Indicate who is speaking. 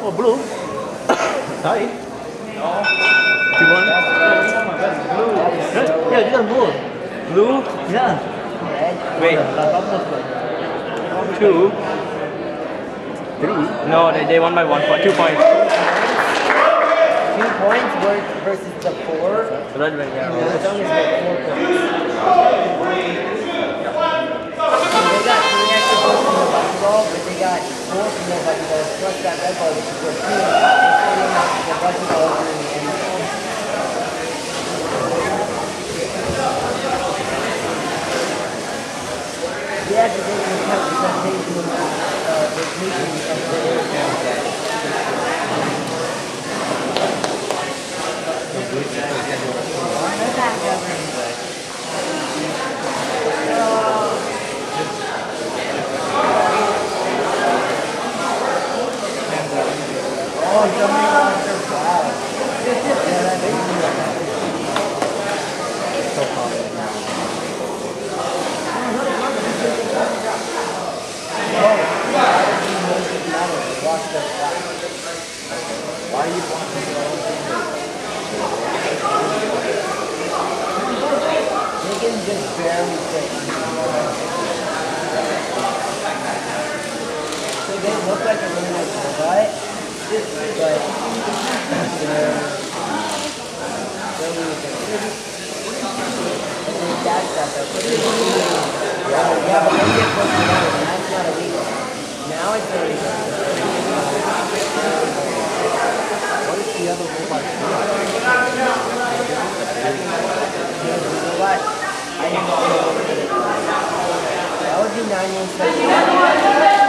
Speaker 1: Oh, blue. Sorry. You want? Yeah, yeah, this one blue. Blue? Yeah.
Speaker 2: Wait, two.
Speaker 1: Three.
Speaker 2: No, they, they won by one point. Two points.
Speaker 3: Two points versus the four.
Speaker 2: Red win, yeah.
Speaker 3: It's only like four points. They got three extra points from the but they got four from the plus that red ball, which is worth two. The over the end zone. We have to take into account the presentation, uh, vacation Why are you watching your own teammates? They can just barely fit. Yeah, yeah, but they get close to 哎呀！